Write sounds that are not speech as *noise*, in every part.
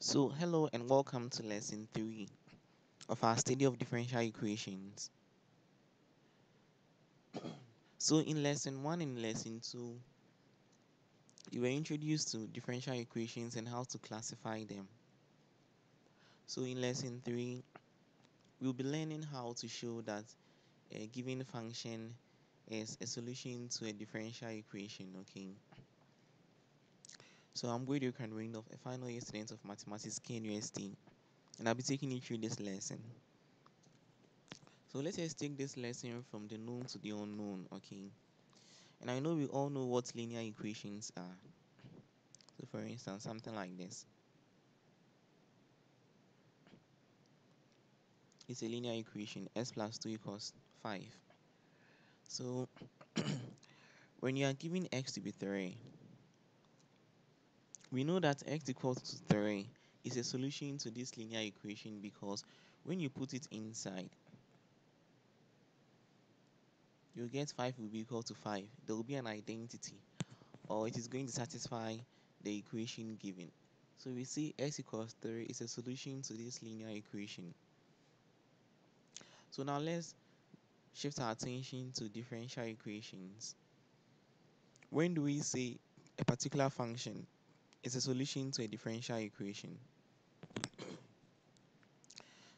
So, hello and welcome to lesson 3 of our study of differential equations. *clears throat* So, in lesson 1 and lesson 2, you were introduced to differential equations and how to classify them. So, in lesson 3, we'll be learning how to show that a given function is a solution to a differential equation, okay? So I'm Guido Kranwinov, a final year student of Mathematics KNUST, and I'll be taking you through this lesson. So let us take this lesson from the known to the unknown, okay? And I know we all know what linear equations are. So for instance, something like this. It's a linear equation, s plus 2 equals 5. So *coughs* when you are given x to be 3, we know that x equals to 3 is a solution to this linear equation because when you put it inside, you get 5 will be equal to 5. There will be an identity or it is going to satisfy the equation given. So we see x equals 3 is a solution to this linear equation. So now let's shift our attention to differential equations. When do we say a particular function is a solution to a differential equation. *coughs*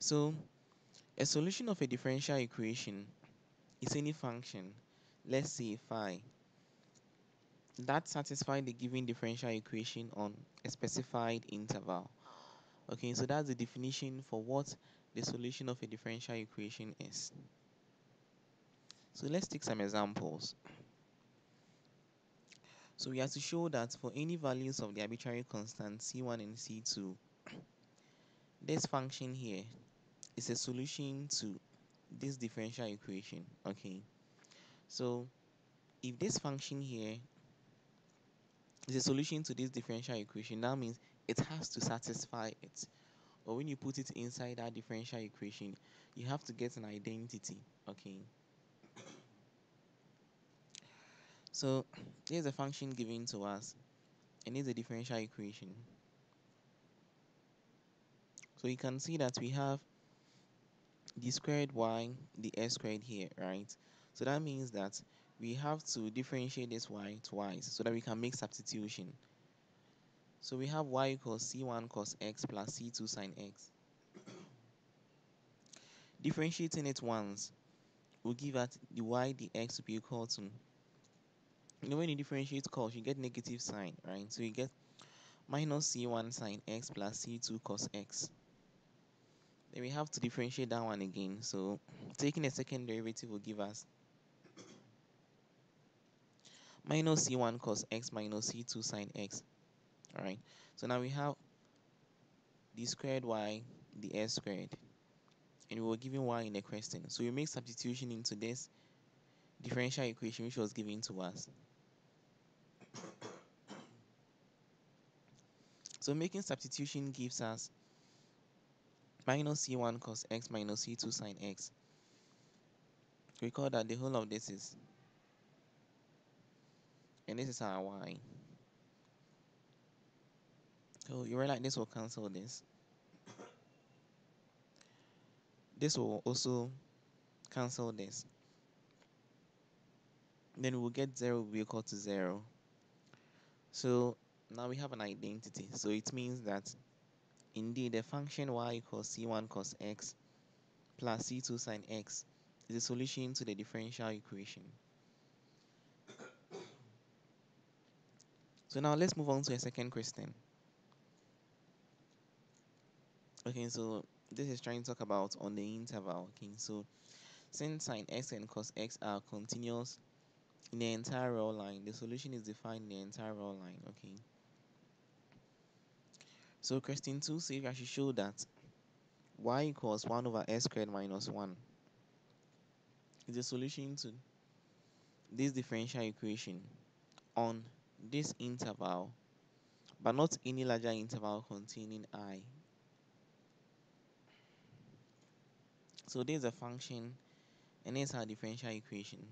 So, a solution of a differential equation is any function, let's say phi, that satisfies the given differential equation on a specified interval. Okay, so that's the definition for what the solution of a differential equation is. So let's take some examples. So we have to show that for any values of the arbitrary constant C1 and C2, this function here is a solution to this differential equation, okay? So if this function here is a solution to this differential equation, that means it has to satisfy it. Or when you put it inside that differential equation, you have to get an identity, okay? So here's a function given to us and here's a differential equation. So you can see that we have the squared y, the s squared here, right? So that means that we have to differentiate this y twice so that we can make substitution. So we have y equals c1 cos x plus c2 sine x. Differentiating it once will give us the y dx to be equal to you know when you differentiate cos you get negative sine right? So you get minus c1 sine x plus c2 cos x. Then we have to differentiate that one again. So taking a second derivative will give us minus c1 cos x minus c2 sine x all right so now we have the squared y the s squared and we were given y in the question. So we make substitution into this differential equation which was given to us So making substitution gives us minus c1 cos x minus c2 sine x. Recall that the whole of this is, and this is our y. So you realize this will cancel this. This will also cancel this. Then we'll get 0 will be equal to 0. So now we have an identity. So it means that indeed the function y equals c1 cos x plus c2 sine x is a solution to the differential equation. So now let's move on to a second question. Okay, so this is trying to talk about on the interval. Okay, so since sine x and cos x are continuous in the entire real line, the solution is defined in the entire real line. Okay. So question 2 says I should show that y equals 1 over s squared minus 1 is a solution to this differential equation on this interval but not any larger interval containing i. So this is a function and is our differential equation.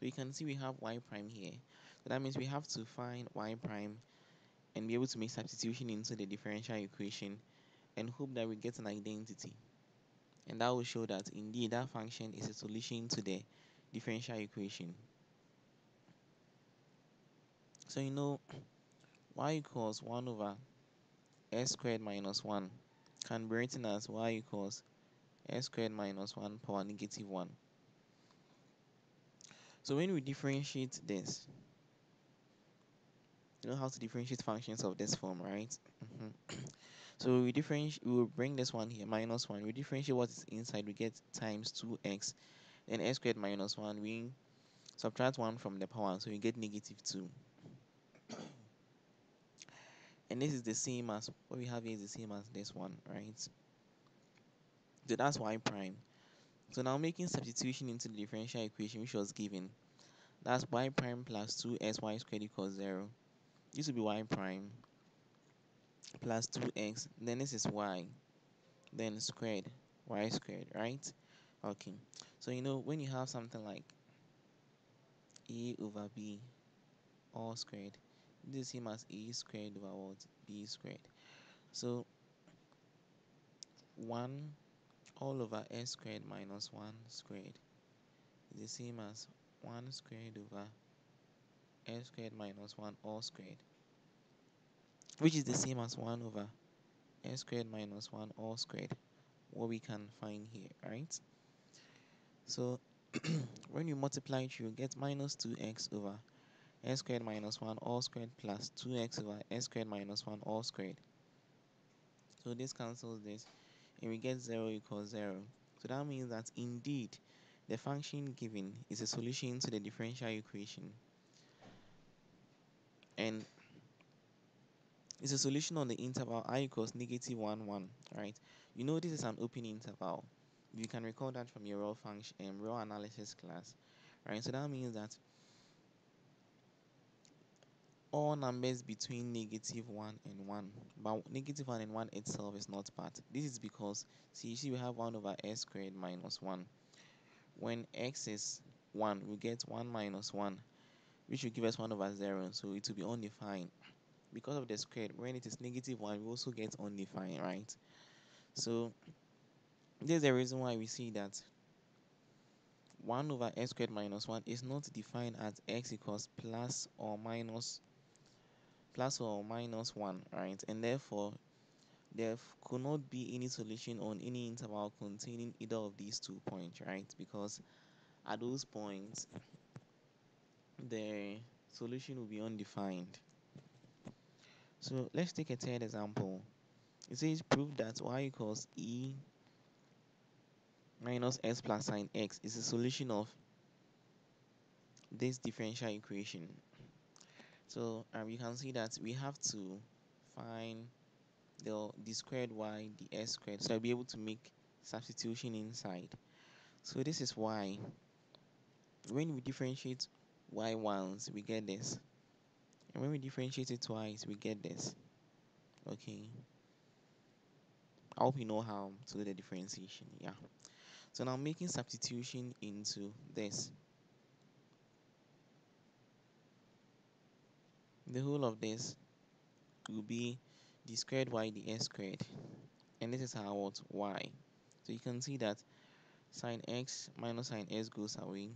You can see we have y prime here. So that means we have to find y prime and be able to make substitution into the differential equation and hope that we get an identity. And that will show that indeed that function is a solution to the differential equation. So you know y equals 1 over s squared minus 1 can be written as y equals s squared minus 1 power negative 1 so when we differentiate this you know how to differentiate functions of this form right? Mm -hmm. *clears throat* so we differentiate we will bring this one here minus 1 we differentiate what is inside. We get times 2x then s squared minus 1 we subtract 1 from the power so we get negative 2 *clears throat* and this is the same as what we have here is the same as this one right? So that's y prime so now making substitution into the differential equation which was given that's y prime plus 2xy squared equals 0 this will be y prime plus 2x then this is y then squared y squared right? Okay. So you know when you have something like a over b all squared this is same as a squared over what? b squared. So 1 all over s squared minus 1 squared is the same as 1 squared over s squared minus 1 all squared which is the same as 1 over s squared minus 1 all squared what we can find here right? So *clears throat* when you multiply it you get minus 2x over s squared minus 1 all squared plus 2x over s squared minus 1 all squared. So this cancels this and we get 0 equals 0 so that means that indeed the function given is a solution to the differential equation. And it's a solution on the interval i equals negative 1 1 right? You know this is an open interval. You can recall that from your real function and um, real analysis class right? So that means that all numbers between negative 1 and 1 but negative 1 and 1 itself is not part this is because see you see we have 1 over s squared minus 1 when x is 1 we get 1 minus 1 which will give us 1 over 0 so it will be undefined because of the squared when it is negative 1 we also get undefined right? So this is the reason why we see that 1 over x squared minus 1 is not defined as x equals plus or minus plus or minus 1 right and therefore there could not be any solution on any interval containing either of these two points right because at those points the solution will be undefined so let's take a third example. It says prove that y equals e minus s plus sine x is a solution of this differential equation. So um, you can see that we have to find the, the squared y, the s squared. So I'll be able to make substitution inside. So this is y. When we differentiate y once, we get this and when we differentiate it twice we get this okay I hope you know how to do the differentiation yeah so now making substitution into this the whole of this will be d squared y dx squared. And this is our what y so you can see that sine x minus sine s goes away.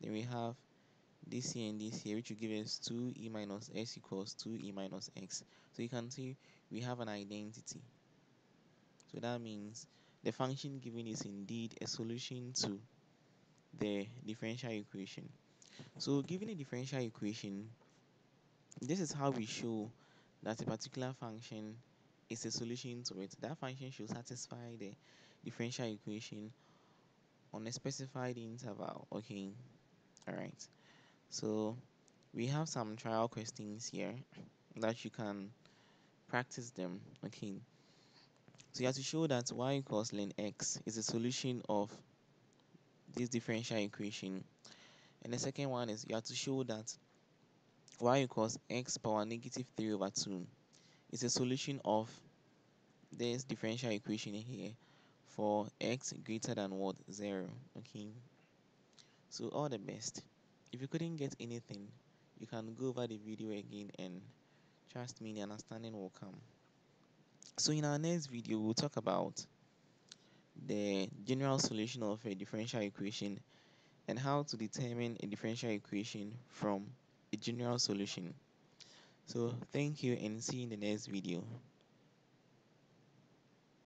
Then we have this here and this here which will give us 2e minus s equals 2e minus x. So you can see we have an identity. So that means the function given is indeed a solution to the differential equation. So given a differential equation this is how we show that a particular function is a solution to it that function should satisfy the differential equation on a specified interval okay all right so we have some trial questions here that you can practice them. Okay. So you have to show that y equals ln x is a solution of this differential equation. And the second one is you have to show that y equals x power negative 3 over 2 is a solution of this differential equation here for x greater than what? 0 okay. So all the best. If you couldn't get anything you can go over the video again and trust me the understanding will come. So in our next video we'll talk about the general solution of a differential equation and how to determine a differential equation from general solution. So thank you and see you in the next video.